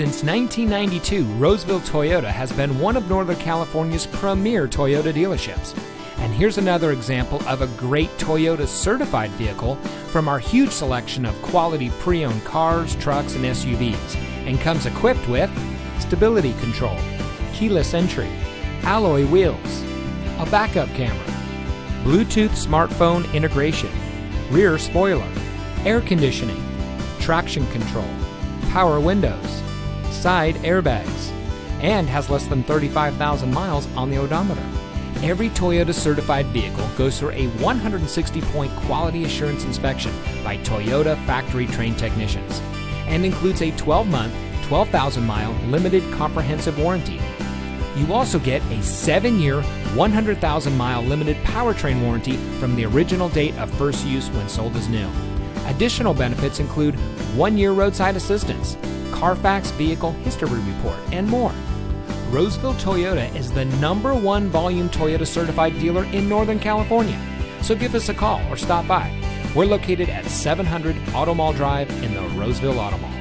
Since 1992, Roseville Toyota has been one of Northern California's premier Toyota dealerships. And here's another example of a great Toyota certified vehicle from our huge selection of quality pre owned cars, trucks, and SUVs, and comes equipped with stability control, keyless entry, alloy wheels, a backup camera, Bluetooth smartphone integration, rear spoiler, air conditioning, traction control, power windows, side airbags, and has less than 35,000 miles on the odometer. Every Toyota certified vehicle goes through a 160 point quality assurance inspection by Toyota factory trained technicians and includes a 12 month, 12,000 mile limited comprehensive warranty. You also get a 7 year, 100,000 mile limited powertrain warranty from the original date of first use when sold as new. Additional benefits include 1 year roadside assistance, Carfax vehicle history report, and more. Roseville Toyota is the number one volume Toyota certified dealer in Northern California. So give us a call or stop by. We're located at 700 Auto Mall Drive in the Roseville Auto Mall.